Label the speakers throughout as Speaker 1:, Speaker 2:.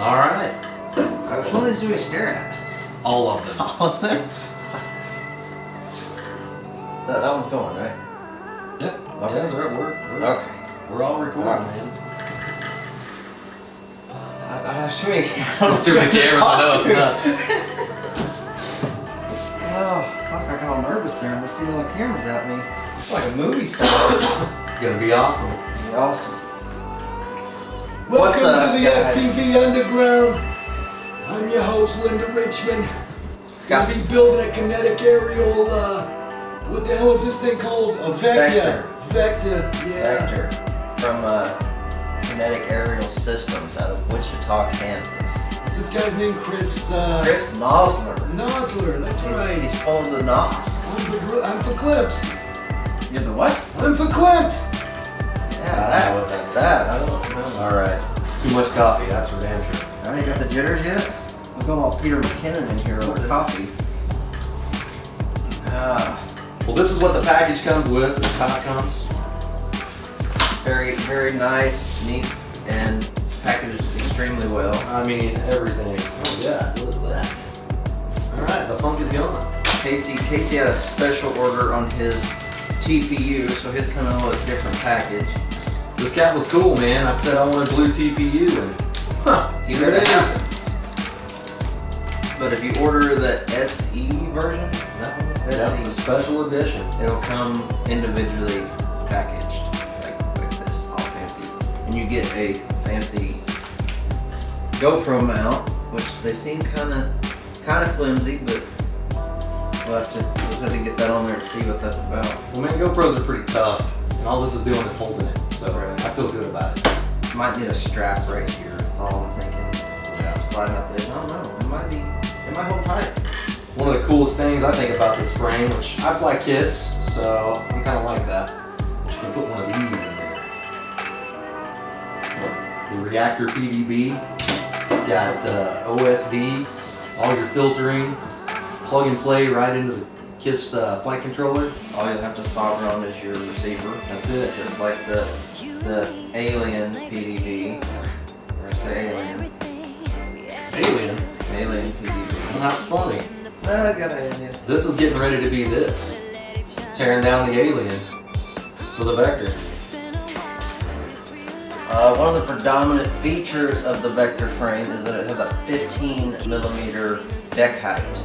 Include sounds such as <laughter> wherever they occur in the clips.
Speaker 1: All right.
Speaker 2: Which one of these do we stare at?
Speaker 1: All of them.
Speaker 2: All of them? that, that one's going, right?
Speaker 1: Yep.
Speaker 2: Okay.
Speaker 1: Yeah, we're, we're, we're,
Speaker 2: Okay.
Speaker 1: we're all recording,
Speaker 2: All right.
Speaker 1: man.
Speaker 2: I, I have too many
Speaker 1: There's too many <laughs> cameras. I know it's nuts. <laughs>
Speaker 2: Oh, fuck, I got all nervous there and we see all the cameras at me. It's like a movie star. <coughs>
Speaker 1: It's gonna be awesome.
Speaker 2: It's awesome.
Speaker 3: Welcome
Speaker 2: What's up,
Speaker 3: to the
Speaker 2: guys?
Speaker 3: FPV Underground. I'm your host, Linda Richmond.
Speaker 2: Got-
Speaker 3: Gonna be building a kinetic aerial, uh, what the hell is this thing called? A vector. Vector, yeah.
Speaker 2: Vector from uh, Kinetic Aerial Systems out of Wichita, Kansas.
Speaker 3: What's this guy's name? Chris, uh,
Speaker 2: Chris Nosler.
Speaker 3: Nosler, that's
Speaker 2: He's,
Speaker 3: right.
Speaker 2: he's pulling the nos.
Speaker 3: I'm for, I'm for clips.
Speaker 2: You're the what?
Speaker 3: I'm for clips.
Speaker 1: I don't know what
Speaker 2: that. I don't know.
Speaker 1: All right. Too much coffee. That's for damn sure.
Speaker 2: All right, you got the jitters yet? We're going all Peter McKinnon in here over coffee. Ah,
Speaker 1: Well, this is what the package comes with. The it comes.
Speaker 2: very, very nice, neat, and packaged extremely well.
Speaker 1: I mean, everything. Oh yeah. What is that? All right. The funk is gone.
Speaker 2: Casey, Casey had a special order on his TPU, so his come in a little different package.
Speaker 1: This cat was cool, man. I said I wanted blue TPU, and huh,
Speaker 2: He
Speaker 1: here it
Speaker 2: it
Speaker 1: is.
Speaker 2: happen. But if you order the SE version, is that one?
Speaker 1: Yep, the
Speaker 2: SE,
Speaker 1: special edition.
Speaker 2: it'll come individually packaged, like, like this, all fancy. And you get a fancy GoPro mount, which they seem kind of, kind of flimsy, but we'll have to, we'll have to get that on there and see what that's about.
Speaker 1: Well, man, GoPros are pretty tough, and all this is doing is holding it. So
Speaker 2: Right.
Speaker 1: I feel good about it.
Speaker 2: Might need a strap right here. That's all I'm thinking.
Speaker 1: Yeah.
Speaker 2: Sliding out there. I don't know. It might be. It might hold tight.
Speaker 1: One of the coolest things I think about this frame, which I fly Kiss, so I'm kind of like that. You can put one of these in there. The Reactor PDB. It's got uh, OSD, all your filtering, plug and play right into the Kiss uh, flight controller.
Speaker 2: All you'll have to solder on is your receiver.
Speaker 1: That's it.
Speaker 2: Just like the the Alien PDB. Or say Alien.
Speaker 1: Alien.
Speaker 2: Alien PDB.
Speaker 1: Well, that's funny.
Speaker 2: Well, I got Alien.
Speaker 1: This is getting ready to be this. Tearing down the Alien for the Vector.
Speaker 2: Uh, one of the predominant features of the Vector frame is that it has a 15 millimeter deck height.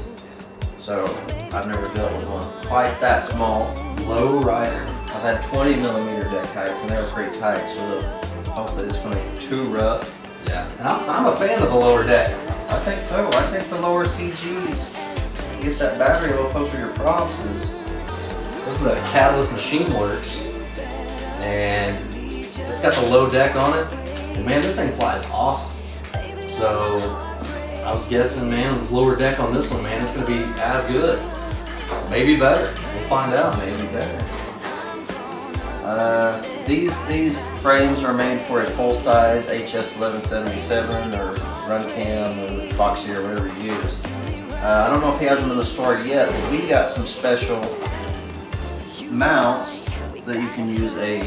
Speaker 2: So I've never dealt with one quite that small.
Speaker 1: Low rider.
Speaker 2: I've had 20 millimeter deck heights and they were pretty tight, so hopefully this won't be too rough.
Speaker 1: Yeah. And I'm, I'm a fan of the lower deck.
Speaker 2: I think so. I think the lower CGs get that battery a little closer to your props is
Speaker 1: This is a Catalyst Machine Works, and it's got the low deck on it. And man, this thing flies awesome. So I was guessing, man, this lower deck on this one, man, it's gonna be as good, maybe better. We'll find out.
Speaker 2: maybe better. Uh, these these frames are made for a full size HS 1177 or Runcam or Foxeer or whatever you use. Uh, I don't know if he has them in the store yet, but we got some special mounts that you can use a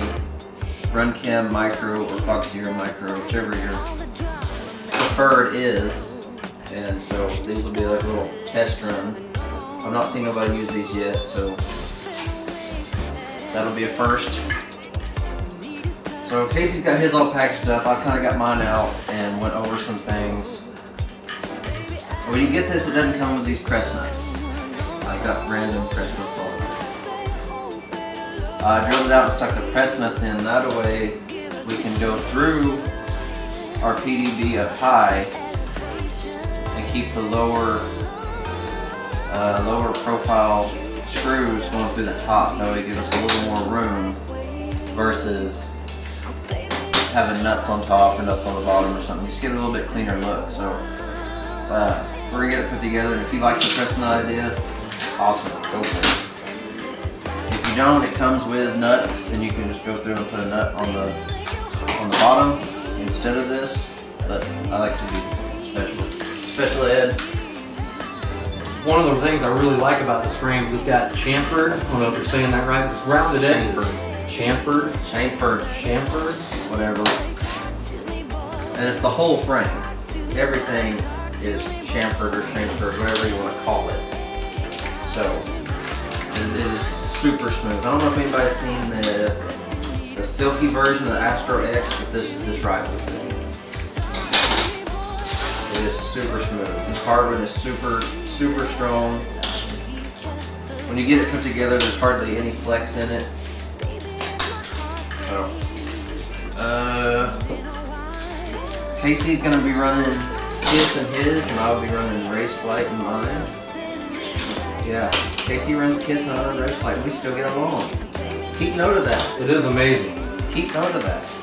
Speaker 2: Runcam Micro or Foxeer or Micro, whichever your preferred is. And so these will be like a little test run. I've not seen nobody use these yet, so that'll be a first. So Casey's got his all packaged up. I kind of got mine out and went over some things. When you get this, it doesn't come with these press nuts. I've got random press nuts all over this. I drilled it out and stuck the press nuts in. That way we can go through our PDB up high keep the lower uh, lower profile screws going through the top. That way it gives us a little more room versus having nuts on top or nuts on the bottom or something. Just give it a little bit cleaner look. So uh, we're gonna get it put together. And if you like the press nut idea, awesome, go for it. If you don't, it comes with nuts, and you can just go through and put a nut on the on the bottom instead of this. But I like to do special ed.
Speaker 1: One of the things I really like about this frame is it's got chamfered. I don't know if you're saying that right. It's rounded edges. Chamfered.
Speaker 2: Chamfered,
Speaker 1: Chamfered.
Speaker 2: whatever. And it's the whole frame. everything is chamfered or chamfered, whatever you want to call it. So it is, is super smooth. I don't know if anybody's seen the the silky version of the Astro X, but this this rivals it. It is super smooth. The carbon is super super strong. When you get it put together, there's hardly any flex in it. So, uh, Casey's gonna be running his and his, and I'll be running Race Flight and mine. Yeah, Casey runs Kiss and I run Race Flight. We still get along. Keep note of that.
Speaker 1: It is amazing.
Speaker 2: Keep note of that.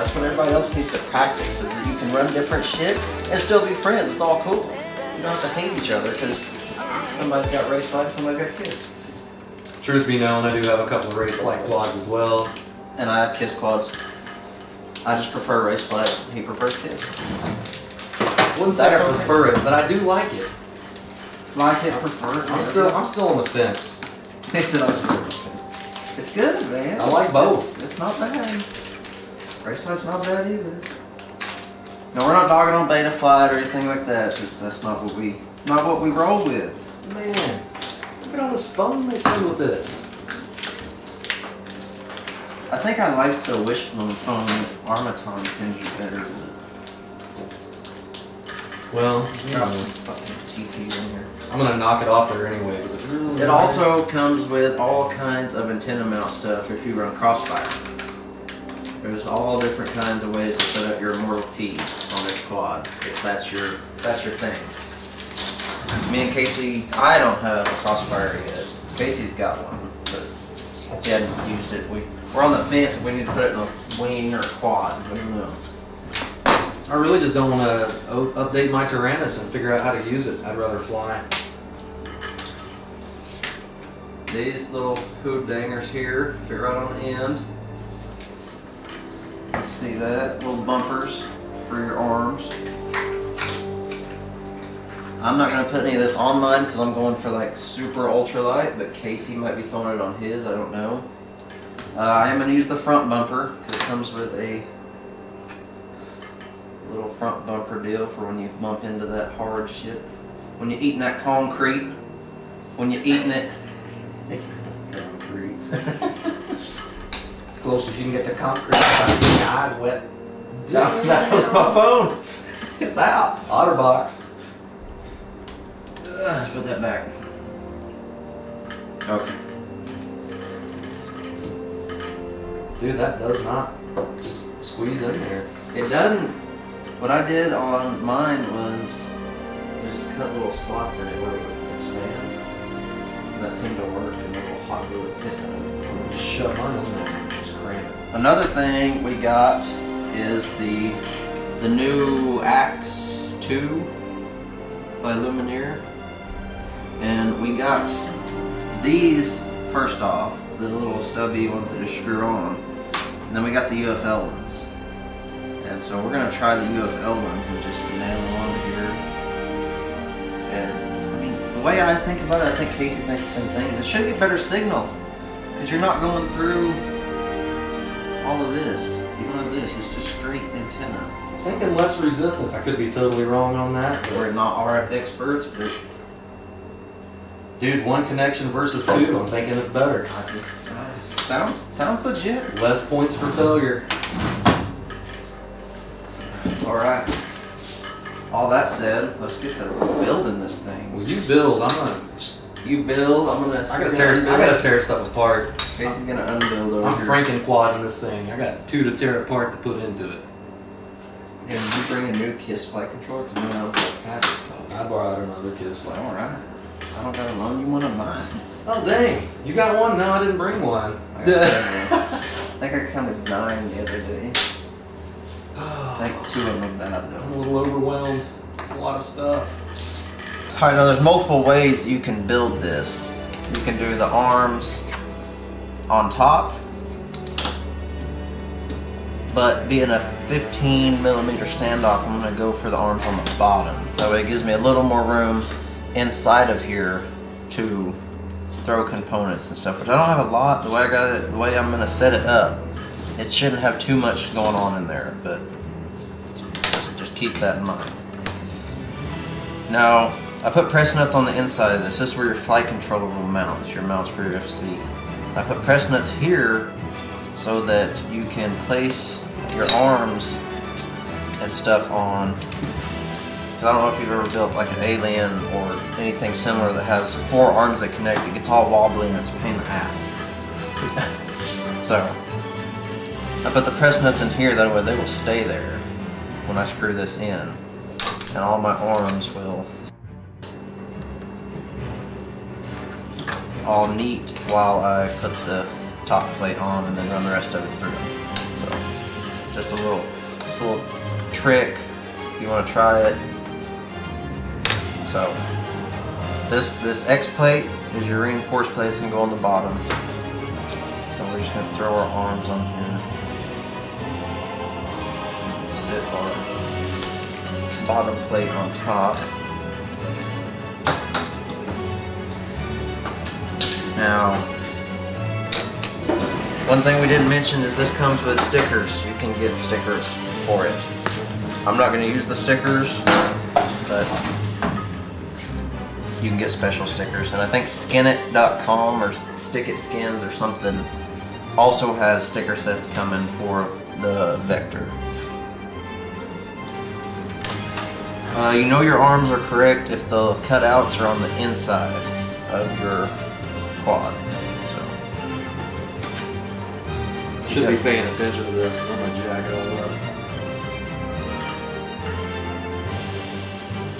Speaker 2: That's what everybody else needs to practice, is that you can run different shit and still be friends. It's all cool. You don't have to hate each other because somebody's got Race Flight, somebody's got Kiss.
Speaker 1: Truth be known, I do have a couple of race flight quads as well.
Speaker 2: And I have Kiss quads. I just prefer Race Flight. He prefers Kiss.
Speaker 1: Wouldn't say
Speaker 2: That's
Speaker 1: I
Speaker 2: okay.
Speaker 1: prefer it, but I do like it.
Speaker 2: Like it, prefer it.
Speaker 1: I'm still I'm still on the fence.
Speaker 2: It's it. It's good, man.
Speaker 1: I like both.
Speaker 2: It's, it's not bad. Race Flight's not bad either. No, we're not dogging on Beta Flight or anything like that. It's just that's not what we not what we roll with.
Speaker 1: Man, look at all this foam they send with this.
Speaker 2: I think I like the Wishbone phone Armattan sends you better.
Speaker 1: Well,
Speaker 2: Drop hmm. some fucking TP in here.
Speaker 1: I'm gonna knock it off her anyway because it really.
Speaker 2: It also comes with all kinds of antenna mount stuff if you run Crossfire. There's all different kinds of ways to set up your Immortal T on this quad, if that's your if that's your thing. Me and Casey, I don't have a Crossfire yet. Casey's got one, but he hadn't used it. We we're on the fence if we need to put it in a wing or a quad. I don't know.
Speaker 1: I really just don't want to update my Taranis and figure out how to use it. I'd rather fly.
Speaker 2: These little hood dangers here fit right on the end. You see that? Little bumpers for your arms. I'm not gonna put any of this on mine because I'm going for like super ultralight, but Casey might be throwing it on his, I don't know. Uh, I am gonna use the front bumper because it comes with a little front bumper deal for when you bump into that hard shit. When you're eating that concrete, when you're eating it <laughs>
Speaker 1: Concrete. <laughs>
Speaker 4: Close as you can get to concrete without getting your eyes wet.
Speaker 2: That, <laughs> that was my phone. <laughs> It's out.
Speaker 1: Otterbox.
Speaker 2: Ugh, let's put that back. Okay.
Speaker 1: Dude, that does not just squeeze in there.
Speaker 2: It doesn't. What I did on mine was I just cut little slots in it where it would expand. And that seemed to work and the little hot glue would piss in it.
Speaker 1: Just shove mine in there. It.
Speaker 2: Another thing we got is the the new Axe 2 by Lumenier. And we got these first off, the little stubby ones that just screw on. And then we got the UFL ones. And so we're gonna try the UFL ones and just nail them on here. And I mean, the way I think about it, I think Casey thinks the same thing, is it should get better signal. Because you're not going through all of this. Even with this, it's just straight antenna.
Speaker 1: Thinking less resistance. I could be totally wrong on that.
Speaker 2: We're not RF experts, but
Speaker 1: Dude, one connection versus two. I'm thinking it's better.
Speaker 2: I just, uh, sounds sounds legit.
Speaker 1: Less points for failure.
Speaker 2: All right. All that said, let's get to building this thing.
Speaker 1: Well, you build. I'm gonna.
Speaker 2: You build. I'm gonna.
Speaker 1: I gotta tear. I gotta tear stuff apart.
Speaker 2: Casey's gonna unbuild over
Speaker 1: I'm
Speaker 2: here.
Speaker 1: Franken quadding this thing. I got two to tear apart to put into it.
Speaker 2: And you bring a new Kiss flight controller because no one else got package.
Speaker 1: I borrowed another
Speaker 2: KISS
Speaker 1: flight.
Speaker 2: all right. I don't got a loan you one of mine.
Speaker 1: Oh dang! You got one? No, I didn't bring one.
Speaker 2: I got seven. <laughs> I think I counted nine the other day. I think two of them are bad
Speaker 1: I'm a little overwhelmed. It's a lot of stuff.
Speaker 2: Alright, now there's multiple ways you can build this. You can do the arms on top, but being a 15 millimeter standoff, I'm gonna go for the arms on the bottom. That way it gives me a little more room inside of here to throw components and stuff, which I don't have a lot. The way I got it, the way I'm gonna set it up, it shouldn't have too much going on in there, but just, just keep that in mind. Now, I put press nuts on the inside of this. This is where your flight controller will mount. It's your mounts for your FC. I put press nuts here so that you can place your arms and stuff on. Because I don't know if you've ever built like an alien or anything similar that has four arms that connect. It gets all wobbly and it's a pain in the ass. <laughs> so, I put the press nuts in here, that way they will stay there when I screw this in. And all my arms will all neat while I put the top plate on and then run the rest of it through. So, just a little, just a little trick if you want to try it. So, this this X plate is your reinforced plate. It's gonna go on the bottom. And we're just gonna throw our arms on here. Sit our bottom plate on top. Now, one thing we didn't mention is this comes with stickers. You can get stickers for it. I'm not going to use the stickers, but you can get special stickers. And I think skinit.com or Stick It Skins or something also has sticker sets coming for the Vector. Uh, you know your arms are correct if the cutouts are on the inside of your quad. So,
Speaker 1: Should be paying attention to this because I'm gonna jack it all up.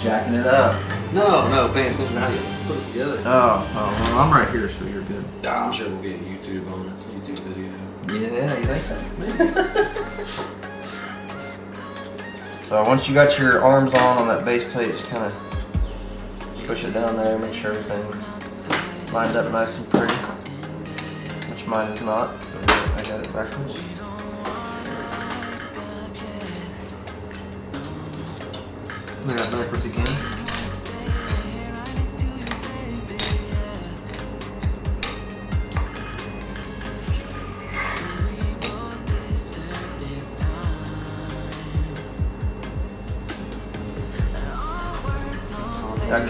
Speaker 2: jacking it up.
Speaker 1: No, no, paying attention to how you put it together.
Speaker 2: Oh, oh well, I'm right here, so you're good.
Speaker 1: Ah, I'm sure we'll get YouTube on it, YouTube video.
Speaker 2: Yeah, you think so? <laughs> so once you got your arms on on that base plate, just kind of push it down there, make sure everything's lined up nice and pretty. Which mine is not, so I got it backwards. Got it backwards again.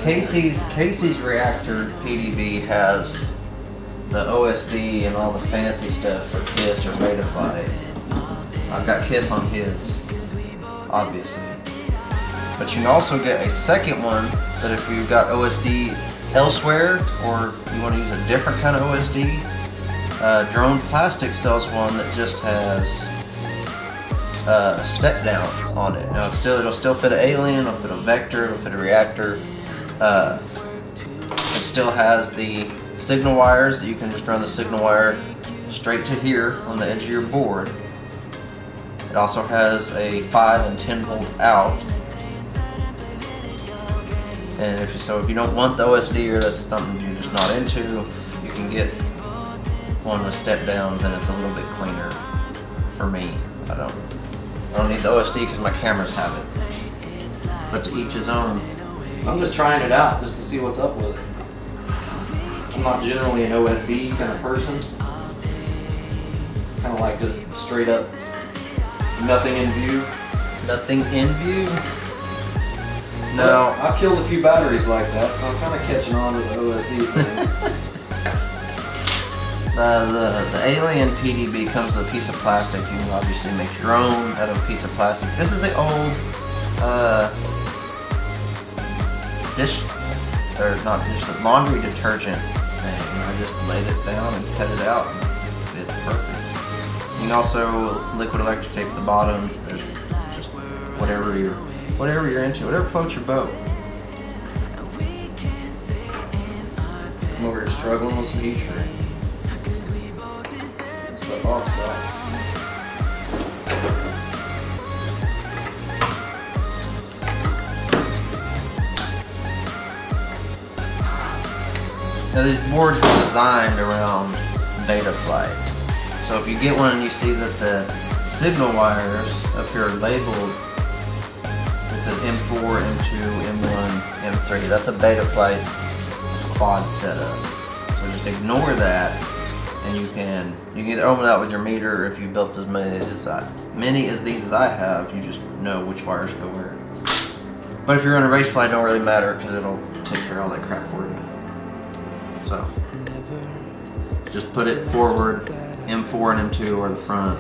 Speaker 2: Casey's Casey's reactor PDB has the OSD and all the fancy stuff for Kiss or Betaflight. I've got Kiss on his, obviously. But you can also get a second one that if you've got OSD elsewhere or you want to use a different kind of OSD, uh, Drone Plastic sells one that just has uh, step downs on it. Now still it'll still fit an alien, it'll fit a vector, it'll fit a reactor. Uh, it still has the signal wires you can just run the signal wire straight to here on the edge of your board. It also has a 5 and 10 volt out. And if you, so if you don't want the OSD or that's something you're just not into, you can get one with step downs and it's a little bit cleaner for me. I don't I don't need the OSD because my cameras have it. But to each his own.
Speaker 1: I'm just trying it out just to see what's up with it. I'm not generally an OSD kind of person. Kind of like just straight up nothing in view.
Speaker 2: Nothing in view. No.
Speaker 1: I've killed a few batteries like that, so I'm kind of catching on to the OSD thing. <laughs>
Speaker 2: Uh, the, the Alien PDB comes with a piece of plastic. You can obviously make your own out of a piece of plastic. This is the old uh, dish, or not dish, laundry detergent. And I just laid it down and cut it out. And it's perfect. You can also liquid electric tape the bottom. There's just whatever you're, whatever you're into, whatever floats your boat. I'm over here struggling with some heat shrink. Stuff off sauce. Now these boards were designed around Betaflight. So if you get one and you see that the signal wires up here are labeled, it says M4, M2, M1, M3. That's a Betaflight quad setup. So just ignore that and you can you can either open it out with your meter or if you built as many as I many as these as I have, you just know which wires go where. But if you're on a race plan, it don't really matter because it'll take care of all that crap for you. So, just put it forward. M4 and M2 are the front.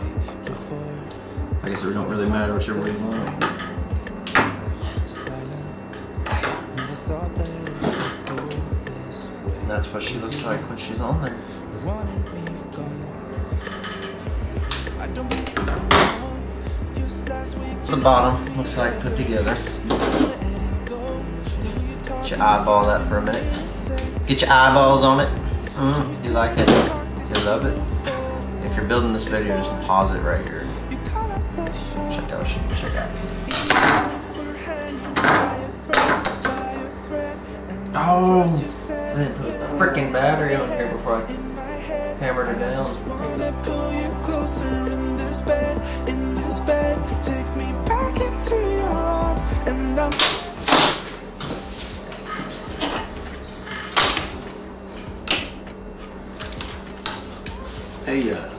Speaker 2: I guess it don't really matter whichever way you want. And that's what she looks like when she's on there. The bottom looks like put together. Get your eyeball that for a minute. Get your eyeballs on it. Mm, you like it? You love it? If you're building this video, just pause it right here. Check out, check out. Oh, freaking battery on here before I hammered it down.
Speaker 5: this this. Take me back into your arms, and I'm
Speaker 1: Hey, uh,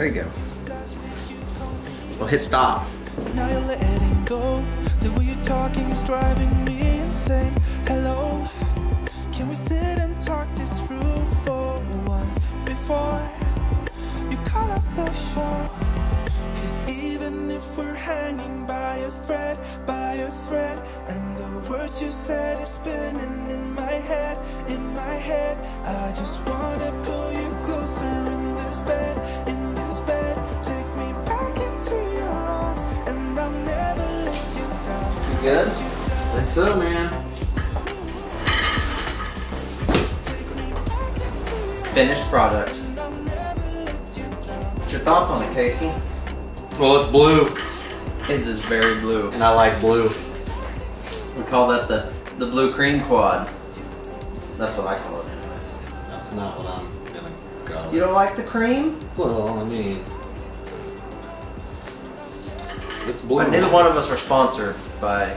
Speaker 1: there
Speaker 2: you go. Well, hit stop.
Speaker 5: Now you're letting go. The way you're talking is driving me insane. Hello, can we sit and talk this through for once before you cut off the show? Cause even if we're hanging by a thread, by a thread, and the words you said is spinning in my head, in my head, I just wanna pull you closer in this bed, in down.
Speaker 2: You good?
Speaker 1: think so, man.
Speaker 2: Finished product. What's your thoughts on it, Casey?
Speaker 1: Well, it's blue,
Speaker 2: His is very blue.
Speaker 1: and I like blue.
Speaker 2: We call that the the blue cream quad. That's what I call it.
Speaker 1: That's not what I'm gonna call it.
Speaker 2: You don't like the cream?
Speaker 1: Well, I mean, it's blue.
Speaker 2: But neither one of us are sponsored by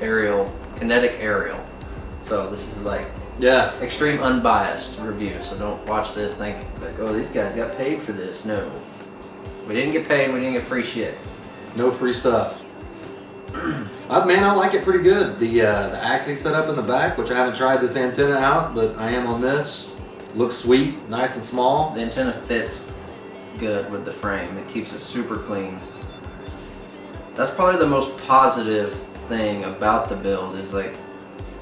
Speaker 2: Aerial, Kinetic Aerial. So this is like
Speaker 1: Yeah.
Speaker 2: extreme unbiased review. So don't watch this think like, oh, these guys got paid for this. No, we didn't get paid. We didn't get free shit.
Speaker 1: No free stuff. <clears throat> Man, I like it pretty good. The uh, the axis set up in the back, which I haven't tried this antenna out, but I am on this. Looks sweet, nice and small.
Speaker 2: The antenna fits good with the frame. It keeps it super clean. That's probably the most positive thing about the build is like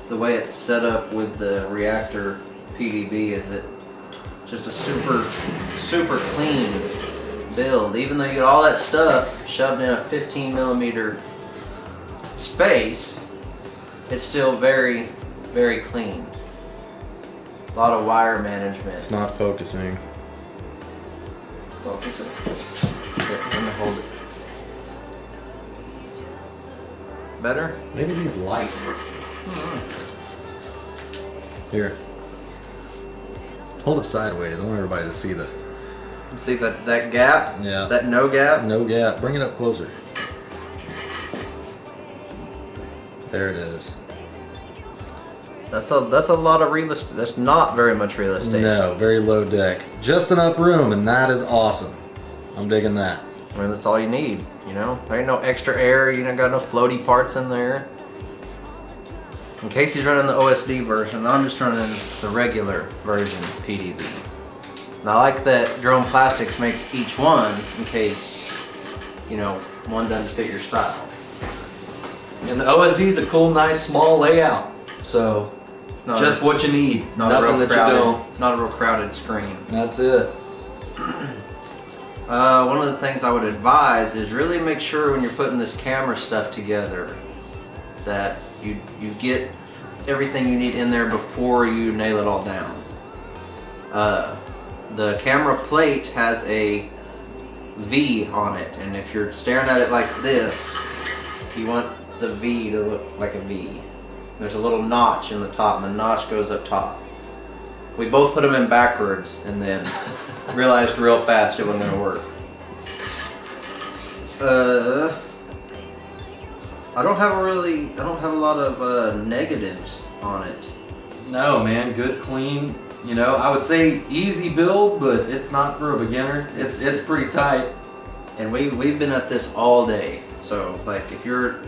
Speaker 2: the way it's set up with the reactor PDB is it just a super super clean build. Even though you get all that stuff shoved in a 15 millimeter space, it's still very very clean. A lot of wire management.
Speaker 1: It's not focusing.
Speaker 2: Focus it. Here, let me hold it. Better?
Speaker 1: Maybe these light. Hmm. Here. Hold it sideways. I want everybody to see the
Speaker 2: See that that gap?
Speaker 1: Yeah.
Speaker 2: That no gap?
Speaker 1: no gap. Bring it up closer. There it is.
Speaker 2: That's a that's a lot of real estate. That's not very much real estate.
Speaker 1: No, very low deck. Just enough room, and that is awesome. I'm digging that.
Speaker 2: I mean that's all you need, you know? There ain't no extra air, you don't got no floaty parts in there. In case he's running the OSD version, I'm just running the regular version PDB. And I like that Drone Plastics makes each one in case, you know, one doesn't fit your style.
Speaker 1: And the OSD is a cool, nice, small layout. So,
Speaker 2: Not
Speaker 1: just
Speaker 2: a-
Speaker 1: what you need.
Speaker 2: not a
Speaker 1: Nothing
Speaker 2: real
Speaker 1: that
Speaker 2: crowded,
Speaker 1: you don't.
Speaker 2: Not a real crowded screen.
Speaker 1: That's it. <clears throat>
Speaker 2: Uh, one of the things I would advise is really make sure when you're putting this camera stuff together that you you get everything you need in there before you nail it all down. Uh, the camera plate has a V on it, and if you're staring at it like this, you want the V to look like a V. There's a little notch in the top, and the notch goes up top. We both put them in backwards, and then <laughs> realized real fast it wasn't gonna work. Uh, I don't have a really, I don't have a lot of uh, negatives on it.
Speaker 1: No, man, good, clean. You know, I would say easy build, but it's not for a beginner. It's it's pretty tight.
Speaker 2: and we we've been at this all day. So like if you're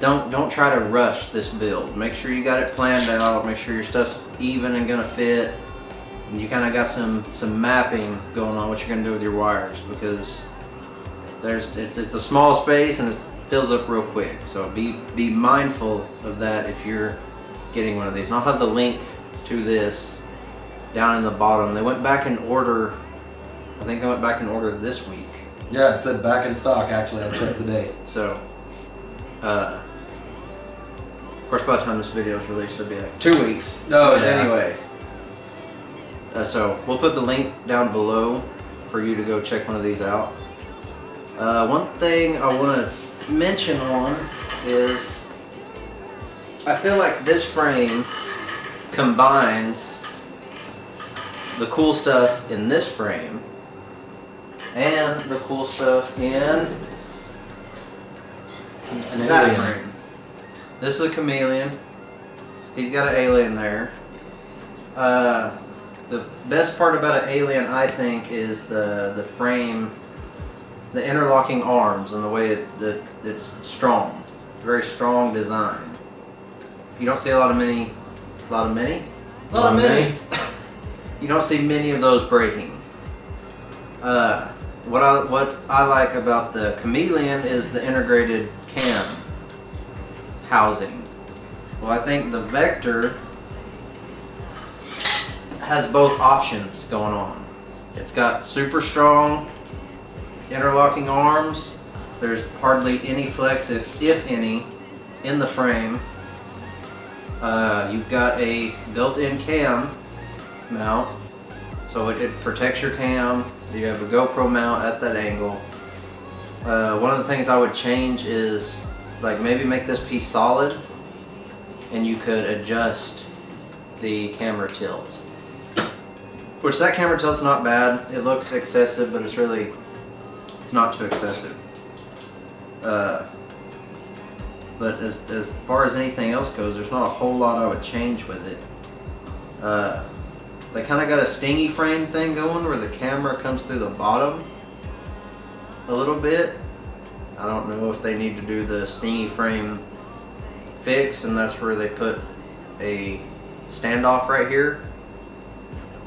Speaker 2: don't don't try to rush this build. Make sure you got it planned out. Make sure your stuff's even and gonna fit. And you kind of got some some mapping going on what you're gonna do with your wires because there's it's it's a small space and it fills up real quick. So be be mindful of that if you're getting one of these. And I'll have the link to this down in the bottom. They went back in order. I think they went back in order this week.
Speaker 1: Yeah, it said back in stock. Actually, I checked today.
Speaker 2: So, uh, of course, by the time this video is released, it'll be like two weeks.
Speaker 1: Oh, yeah.
Speaker 2: anyway. Uh, so we'll put the link down below for you to go check one of these out. Uh, one thing I want to mention on is I feel like this frame combines the cool stuff in this frame and the cool stuff in
Speaker 1: An
Speaker 2: that frame. This is a chameleon. He's got an alien there. Uh, the best part about an alien, I think, is the the frame, the interlocking arms, and the way it, that it's strong. Very strong design. You don't see a lot of many, a lot of many, a lot of many. <coughs> You don't see many of those breaking. Uh, what I what I like about the chameleon is the integrated cam housing. Well, I think the Vector has both options going on. It's got super strong interlocking arms. There's hardly any flex, if, if any, in the frame. Uh, you've got a built-in cam mount, so it, it protects your cam. You have a GoPro mount at that angle. Uh, one of the things I would change is like maybe make this piece solid and you could adjust the camera tilt. Which that camera tilt's not bad. It looks excessive, but it's really, it's not too excessive. Uh, but as, as far as anything else goes, there's not a whole lot I would change with it. Uh, they kind of got a stingy frame thing going where the camera comes through the bottom a little bit. I don't know if they need to do the stingy frame fix and that's where they put a standoff right here.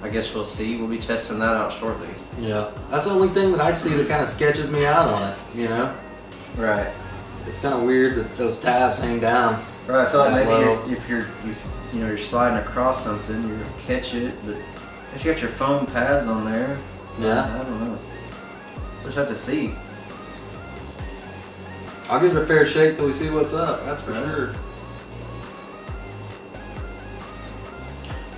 Speaker 2: I guess we'll see. We'll be testing that out shortly.
Speaker 1: Yeah, that's the only thing that I see that kind of sketches me out on it. You know,
Speaker 2: Right.
Speaker 1: it's kind of weird that those tabs hang down.
Speaker 2: Right. I feel like maybe you're, if you're you, you know you're sliding across something, you catch it, but if you got your foam pads on there.
Speaker 1: Yeah.
Speaker 2: I don't know. We'll just have to see.
Speaker 1: I'll give it a fair shake till we see what's up. That's for sure.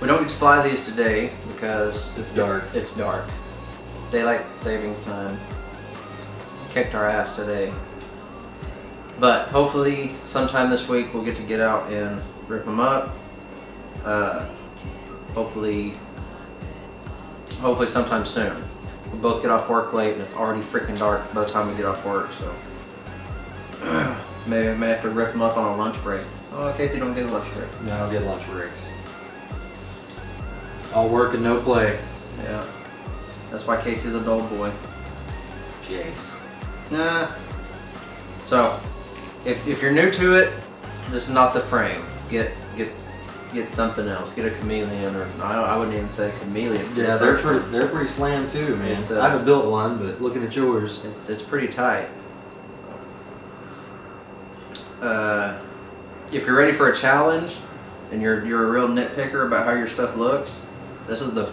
Speaker 2: We don't get to fly these today because
Speaker 1: It's dark.
Speaker 2: It's, dark. Daylight savings time. Kicked our ass today. But hopefully, sometime this week we'll get to get out and rip them up. Uh, hopefully, hopefully sometime soon. We both get off work late and it's already freaking dark by the time we get off work. So maybe I may have to rip them up on a lunch break. Oh, in case you don't get a lunch break.
Speaker 1: No, I don't get lunch breaks. All work and no play.
Speaker 2: Yeah. That's why Casey's a dull boy.
Speaker 1: Case.
Speaker 2: Nah. So, if, if you're new to it, this is not the frame. Get get get something else. Get a chameleon, or I, I wouldn't even say chameleon.
Speaker 1: Yeah, they're pretty, they're pretty slammed too, man.
Speaker 2: Uh,
Speaker 1: I haven't built one, but looking at yours,
Speaker 2: It's it's pretty tight. Uh, if you're ready for a challenge, and you're you're a real nitpicker about how your stuff looks, this is the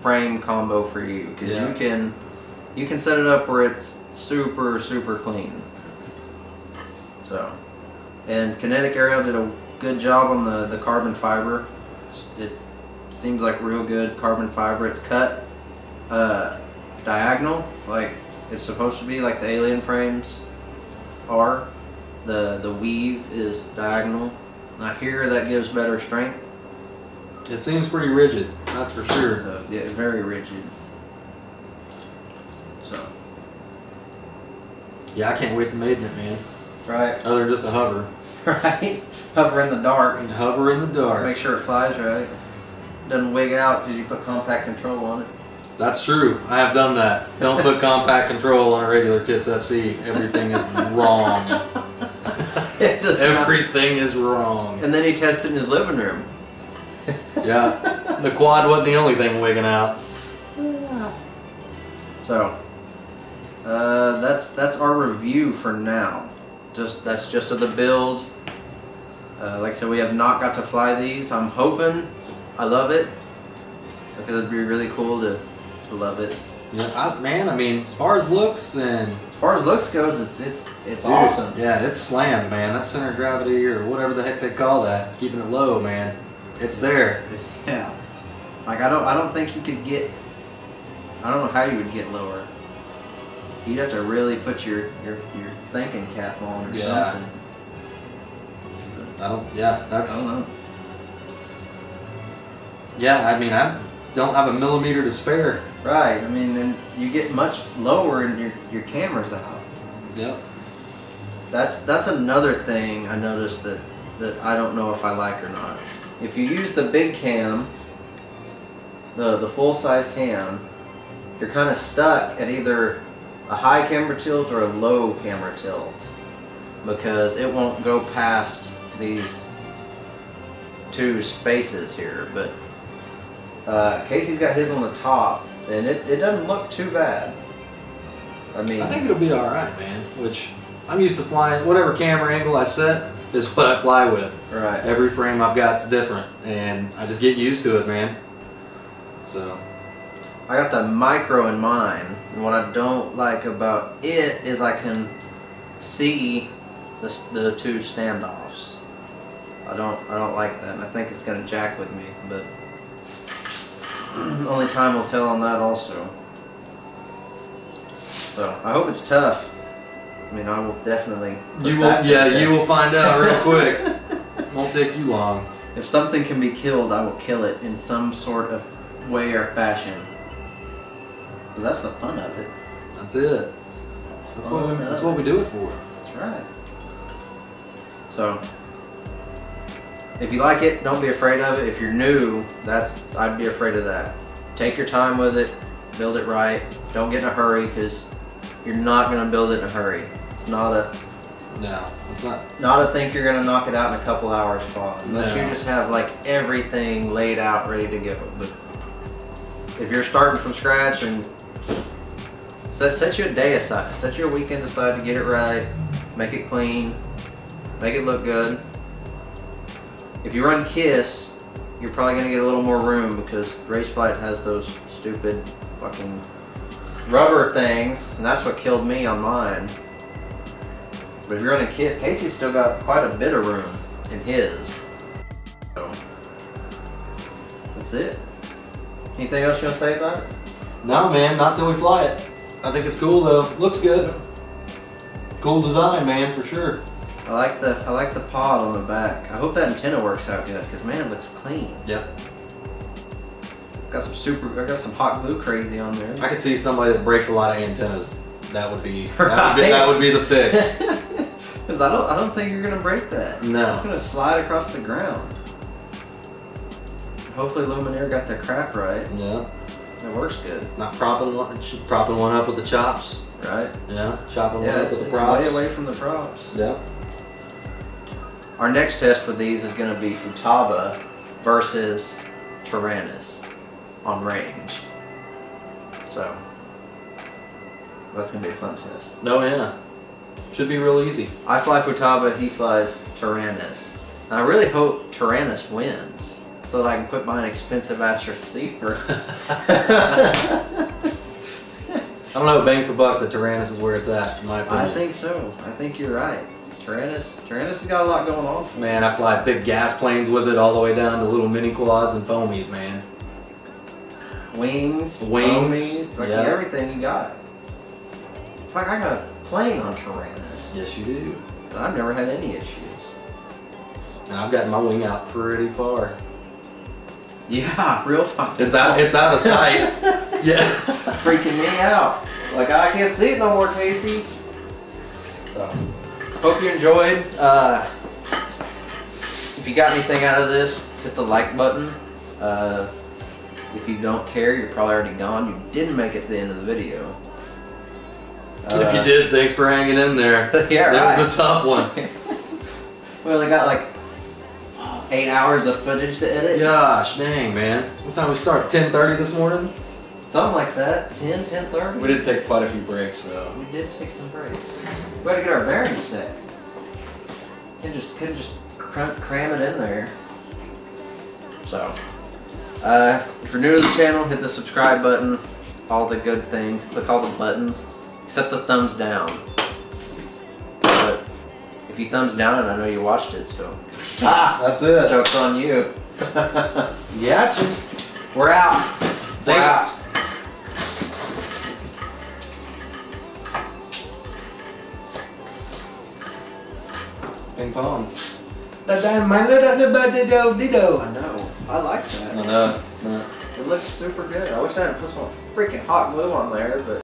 Speaker 2: frame combo for you because
Speaker 1: Yeah.
Speaker 2: you can you can set it up where it's super super clean. So, and Kinetic Aerial did a good job on the the carbon fiber. It's Seems like real good carbon fiber. It's cut uh, diagonal, like it's supposed to be, like the alien frames are. The the weave is diagonal. Now here that gives better strength.
Speaker 1: It seems pretty rigid, that's for sure.
Speaker 2: So, yeah, very rigid. So
Speaker 1: Yeah, I can't wait to maiden it, man.
Speaker 2: right,
Speaker 1: Other than just a hover. <laughs>
Speaker 2: right. Hover in the dark.
Speaker 1: And hover in the dark.
Speaker 2: Make sure it flies right. Doesn't wig out because you put compact control on it.
Speaker 1: That's true. I have done that. Don't put <laughs> compact control on a regular Kiss FC. Everything is wrong. <laughs> Everything is wrong.
Speaker 2: And then he tested in his living room. <laughs>
Speaker 1: Yeah. The quad wasn't the only thing wigging out. Yeah.
Speaker 2: So uh, that's that's our review for now. Just that's just of the build. Uh, like I said, we have not got to fly these. I'm hoping I love it because it'd be really cool to to love it.
Speaker 1: Yeah, I, man. I mean, as far as looks and
Speaker 2: As far as looks goes, it's it's it's
Speaker 1: Dude,
Speaker 2: awesome.
Speaker 1: Yeah, it's slammed, man. That center of gravity or whatever the heck they call that, keeping it low, man. It's there.
Speaker 2: Yeah. Like I don't I don't think you could get I don't know how you would get lower. You'd have to really put your your, your thinking cap on or
Speaker 1: Yeah.
Speaker 2: something.
Speaker 1: I don't. Yeah, that's.
Speaker 2: I don't know.
Speaker 1: Yeah, I mean, I don't have a millimeter to spare.
Speaker 2: Right. I mean and you get much lower and your your camera's out.
Speaker 1: Yep.
Speaker 2: That's that's another thing I noticed that that I don't know if I like or not. If you use the big cam, the the full size cam, you're kind of stuck at either a high camera tilt or a low camera tilt because it won't go past these two spaces here. But uh, Casey's got his on the top, and it, it doesn't look too bad. I mean,
Speaker 1: I think it'll be all right, man. Which I'm used to flying. Whatever camera angle I set is what I fly with.
Speaker 2: right.
Speaker 1: Every frame I've got's different, and I just get used to it, man. So.
Speaker 2: I got the micro in mine, and what I don't like about it is I can see the, the two standoffs. I don't I don't like that, and I think it's gonna jack with me, but <clears throat> only time will tell on that also. So I hope it's tough. I mean, I will definitely.
Speaker 1: You will, yeah, you will find out real <laughs> quick. Won't take you long.
Speaker 2: If something can be killed, I will kill it in some sort of way or fashion. 'Cause that's the fun of it.
Speaker 1: That's it. That's what we, that's what we do it for.
Speaker 2: That's right. So, if you like it, don't be afraid of it. If you're new, that's I'd be afraid of that. Take your time with it, build it right. Don't get in a hurry because you're not gonna build it in a hurry. It's not a
Speaker 1: No, it's not.
Speaker 2: not a think you're gonna knock it out in a couple hours spot unless
Speaker 1: No.
Speaker 2: you just have like everything laid out ready to go. But if you're starting from scratch and set set you a day aside, set your weekend aside to get it right, make it clean, make it look good. If you run Kiss, you're probably gonna get a little more room because Race Raceflight has those stupid fucking rubber things, and that's what killed me on mine. But if you're running Kiss, Casey's still got quite a bit of room in his. So that's it. Anything else you want to say about it?
Speaker 1: No, man, not till we fly it. I think it's cool though. Looks good. Cool design, man, for sure.
Speaker 2: I like the I like the pod on the back. I hope that antenna works out good because man, it looks clean.
Speaker 1: Yep.
Speaker 2: Got some super. I got some hot glue crazy on there.
Speaker 1: I could see somebody that breaks a lot of antennas. That would be <laughs> that, would, be, that would be the fix. <laughs>
Speaker 2: Because I don't I don't think you're gonna break that.
Speaker 1: No.
Speaker 2: It's gonna slide across the ground. Hopefully Lumenier got their crap right.
Speaker 1: yeah.
Speaker 2: It works good,
Speaker 1: Not propping one, propping one up with the chops.
Speaker 2: right?
Speaker 1: Yeah. Chopping
Speaker 2: Yeah,
Speaker 1: one up with the props.
Speaker 2: way away from the props.
Speaker 1: Yep.
Speaker 2: Our next test with these is going to be Futaba versus Taranis on range. So that's going to be a fun test.
Speaker 1: Oh yeah. Should be real easy.
Speaker 2: I fly Futaba, he flies Taranis. And I really hope Taranis wins so that I can quit buying expensive ass receivers. <laughs> <laughs>
Speaker 1: I don't know, bang for buck, the Taranis is where it's at, in my opinion.
Speaker 2: I think so. I think you're right. Taranis, Taranis has got a lot going on.
Speaker 1: Man, I fly big gas planes with it all the way down to little mini quads and foamies, man.
Speaker 2: Wings,
Speaker 1: Wings,
Speaker 2: foamies, like
Speaker 1: yeah.
Speaker 2: everything you got. Fuck, I got a plane on Taranis.
Speaker 1: Yes, you do.
Speaker 2: and I've never had any issues.
Speaker 1: And I've gotten my wing out pretty far.
Speaker 2: Yeah, <laughs> real fucking.
Speaker 1: It's out. It's out of sight. <laughs> yeah.
Speaker 2: freaking me out. Like I can't see it no more, Casey. So, hope you enjoyed. Uh, if you got anything out of this, hit the like button. Uh, if you don't care, you're probably already gone. You didn't make it to the end of the video.
Speaker 1: if you
Speaker 2: Uh,
Speaker 1: did, thanks for hanging in there. <laughs>
Speaker 2: Yeah,
Speaker 1: That
Speaker 2: right.
Speaker 1: was a tough one. <laughs>
Speaker 2: We only got like eight hours of footage to edit.
Speaker 1: Gosh, dang, man. What time we start? 10:30 this morning.
Speaker 2: Something like that. 10, 10 30.
Speaker 1: We did take quite a few breaks, though.
Speaker 2: We did take some breaks. We had to get our bearings set. Couldn't just couldn't just cram, cram it in there. So, uh, if you're new to the channel, hit the subscribe button. All the good things. Click all the buttons, except the thumbs down. But if you thumbs down it, I know you watched it. So, ah,
Speaker 1: That's it.
Speaker 2: joke's on you. <laughs>
Speaker 1: Gotcha.
Speaker 2: We're out.
Speaker 1: See
Speaker 2: We're out.
Speaker 1: Ping pong.
Speaker 2: I know. I like that.
Speaker 1: I know. It's nuts.
Speaker 2: It looks super good. I wish I had put some freaking hot glue on there, but